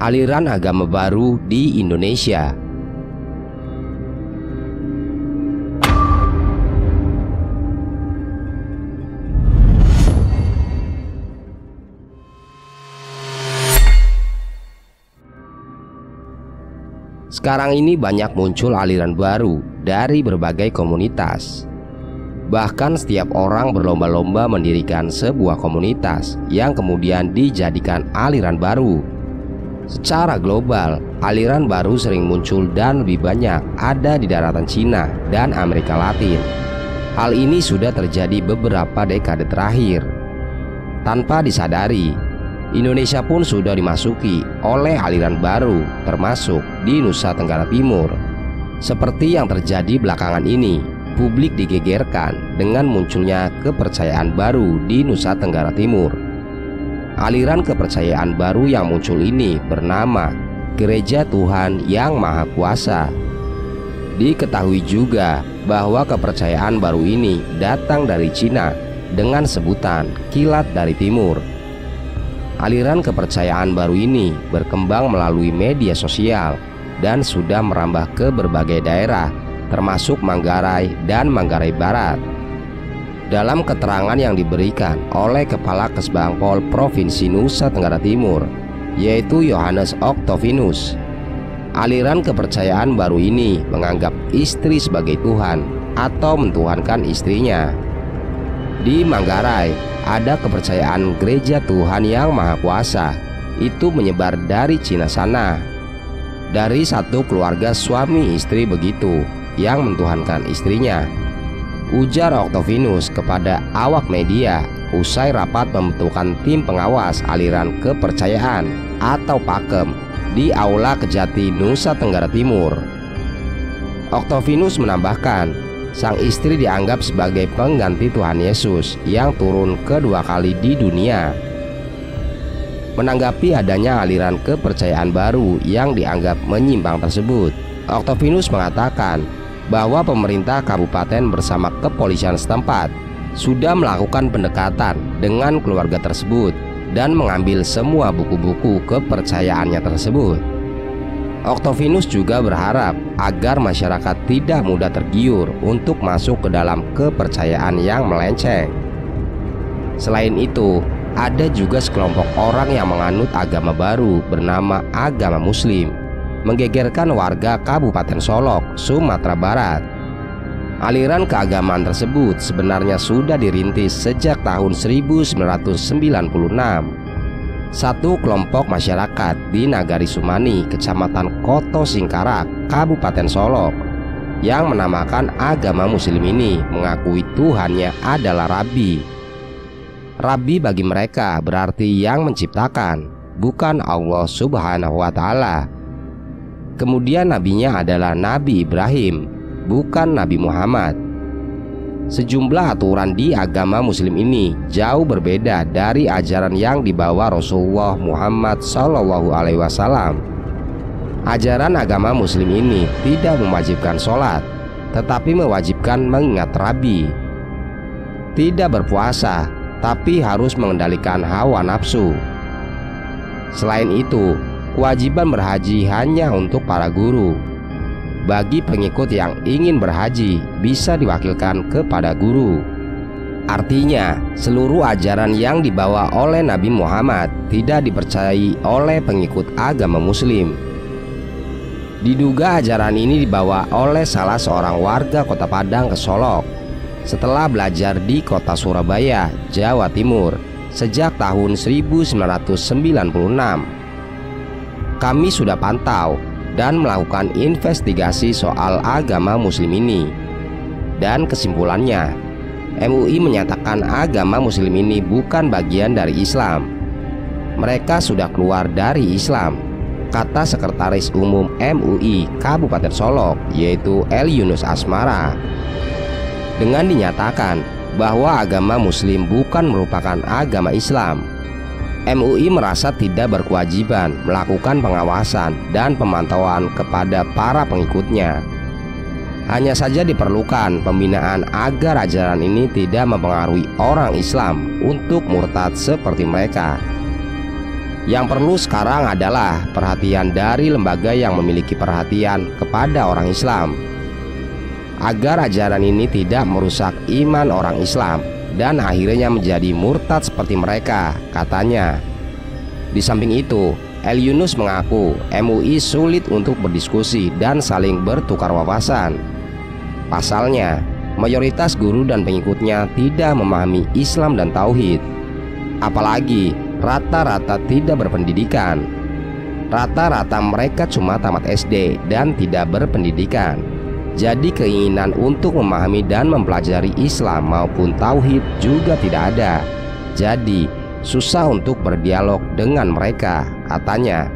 aliran agama baru di Indonesia. Sekarang ini banyak muncul aliran baru dari berbagai komunitas. Bahkan setiap orang berlomba-lomba mendirikan sebuah komunitas yang kemudian dijadikan aliran baru. Secara global, aliran baru sering muncul dan lebih banyak ada di daratan Cina dan Amerika Latin. Hal ini sudah terjadi beberapa dekade terakhir. Tanpa disadari, Indonesia pun sudah dimasuki oleh aliran baru termasuk di Nusa Tenggara Timur. Seperti yang terjadi belakangan ini, publik digegerkan dengan munculnya kepercayaan baru di Nusa Tenggara Timur. Aliran kepercayaan baru yang muncul ini bernama Gereja Tuhan Yang Maha Kuasa. Diketahui juga bahwa kepercayaan baru ini datang dari Cina dengan sebutan kilat dari timur Aliran kepercayaan baru ini berkembang melalui media sosial dan sudah merambah ke berbagai daerah, termasuk Manggarai dan Manggarai Barat. Dalam keterangan yang diberikan oleh Kepala Kesbangpol Provinsi Nusa Tenggara Timur, yaitu Yohanes Octovinus, aliran kepercayaan baru ini menganggap istri sebagai Tuhan atau mentuhankan istrinya. Di Manggarai, ada kepercayaan gereja Tuhan yang Maha Kuasa itu menyebar dari Cina sana. Dari satu keluarga suami istri begitu yang mentuhankan istrinya. Ujar Octavinus kepada awak media usai rapat membentukkan tim pengawas aliran kepercayaan atau pakem di Aula Kejati Nusa Tenggara Timur. Octavinus menambahkan sang istri dianggap sebagai pengganti Tuhan Yesus yang turun kedua kali di dunia. Menanggapi adanya aliran kepercayaan baru yang dianggap menyimpang tersebut, Octavinus mengatakan bahwa pemerintah kabupaten bersama kepolisian setempat sudah melakukan pendekatan dengan keluarga tersebut dan mengambil semua buku-buku kepercayaannya tersebut. Octavinus juga berharap agar masyarakat tidak mudah tergiur untuk masuk ke dalam kepercayaan yang melenceng. Selain itu, ada juga sekelompok orang yang menganut agama baru bernama agama Muslim, menggegerkan warga Kabupaten Solok, Sumatera Barat. Aliran keagamaan tersebut sebenarnya sudah dirintis sejak tahun 1996 satu kelompok masyarakat di Nagari Sumani, Kecamatan Koto Singkarak, Kabupaten Solok yang menamakan agama muslim ini mengakui Tuhannya adalah Rabi. Rabi bagi mereka berarti yang menciptakan, bukan Allah Subhanahu wa taala. Kemudian nabinya adalah Nabi Ibrahim, bukan Nabi Muhammad. Sejumlah aturan di agama muslim ini jauh berbeda dari ajaran yang dibawa Rasulullah Muhammad Shallallahu alaihi wasallam. Ajaran agama muslim ini tidak mewajibkan sholat, tetapi mewajibkan mengingat Rabi. Tidak berpuasa, tapi harus mengendalikan hawa nafsu. Selain itu, kewajiban berhaji hanya untuk para guru bagi pengikut yang ingin berhaji bisa diwakilkan kepada guru. Artinya, seluruh ajaran yang dibawa oleh Nabi Muhammad tidak dipercayai oleh pengikut agama Muslim. Diduga ajaran ini dibawa oleh salah seorang warga Kota Padang ke Solok setelah belajar di Kota Surabaya, Jawa Timur sejak tahun 1996. Kami sudah pantau dan melakukan investigasi soal agama muslim ini. Dan kesimpulannya, MUI menyatakan agama muslim ini bukan bagian dari Islam. Mereka sudah keluar dari Islam, kata Sekretaris Umum MUI Kabupaten Solok, yaitu El Yunus Asmara. Dengan dinyatakan bahwa agama muslim bukan merupakan agama Islam, MUI merasa tidak berkewajiban melakukan pengawasan dan pemantauan kepada para pengikutnya. Hanya saja diperlukan pembinaan agar ajaran ini tidak mempengaruhi orang Islam untuk murtad seperti mereka. Yang perlu sekarang adalah perhatian dari lembaga yang memiliki perhatian kepada orang Islam agar ajaran ini tidak merusak iman orang Islam dan akhirnya menjadi murtad seperti mereka, katanya. Di samping itu, El Yunus mengaku MUI sulit untuk berdiskusi dan saling bertukar wawasan. Pasalnya, mayoritas guru dan pengikutnya tidak memahami Islam dan Tauhid. Apalagi rata-rata tidak berpendidikan. Rata-rata mereka cuma tamat SD dan tidak berpendidikan. Jadi keinginan untuk memahami dan mempelajari Islam maupun Tauhid juga tidak ada. Jadi susah untuk berdialog dengan mereka katanya.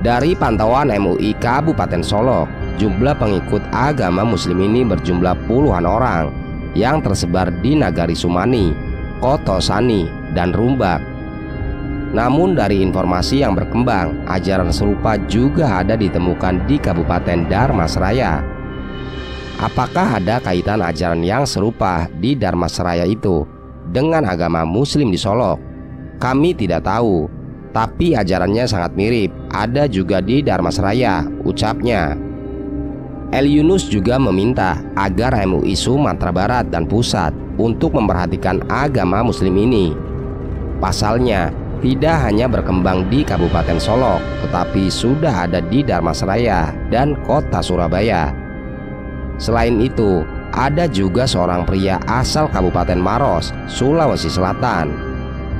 Dari pantauan MUI Kabupaten Solok Jumlah pengikut agama muslim ini berjumlah puluhan orang Yang tersebar di Nagari Sumani, Kotosani, dan Rumbak. Namun dari informasi yang berkembang, ajaran serupa juga ada ditemukan di Kabupaten Darmasraya. Apakah ada kaitan ajaran yang serupa di Dharmasraya itu dengan agama Muslim di Solok? Kami tidak tahu, tapi ajarannya sangat mirip. Ada juga di Dharmasraya, ucapnya. El Yunus juga meminta agar MUI Sumatera Barat dan Pusat untuk memperhatikan agama Muslim ini. Pasalnya, tidak hanya berkembang di Kabupaten Solok, tetapi sudah ada di Dharmasraya dan Kota Surabaya. Selain itu, ada juga seorang pria asal Kabupaten Maros, Sulawesi Selatan,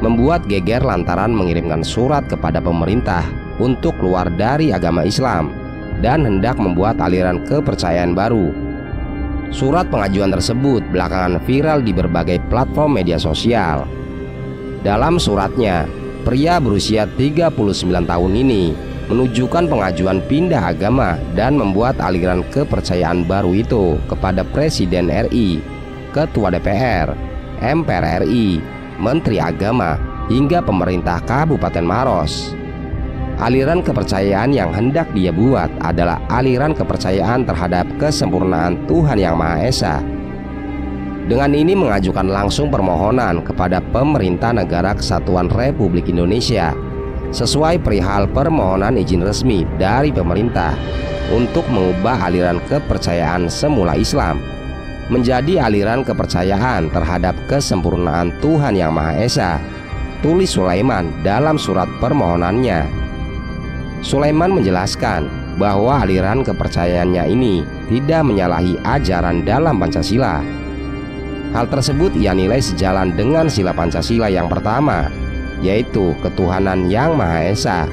membuat geger lantaran mengirimkan surat kepada pemerintah untuk keluar dari agama Islam dan hendak membuat aliran kepercayaan baru. Surat pengajuan tersebut belakangan viral di berbagai platform media sosial. Dalam suratnya, pria berusia 39 tahun ini menunjukkan pengajuan pindah agama dan membuat aliran kepercayaan baru itu kepada Presiden RI, Ketua DPR, MPR RI, Menteri Agama, hingga pemerintah Kabupaten Maros. Aliran kepercayaan yang hendak dia buat adalah aliran kepercayaan terhadap kesempurnaan Tuhan Yang Maha Esa. Dengan ini mengajukan langsung permohonan kepada pemerintah negara kesatuan Republik Indonesia sesuai perihal permohonan izin resmi dari pemerintah untuk mengubah aliran kepercayaan semula Islam menjadi aliran kepercayaan terhadap kesempurnaan Tuhan Yang Maha Esa. Tulis Sulaiman dalam surat permohonannya. Sulaiman menjelaskan bahwa aliran kepercayaannya ini tidak menyalahi ajaran dalam Pancasila. Hal tersebut ia nilai sejalan dengan sila Pancasila yang pertama yaitu ketuhanan yang Maha Esa.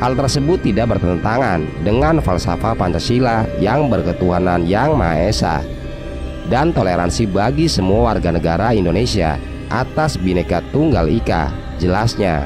Hal tersebut tidak bertentangan dengan falsafah Pancasila yang berketuhanan yang Maha Esa dan toleransi bagi semua warga negara Indonesia atas Bhinneka Tunggal Ika. Jelasnya,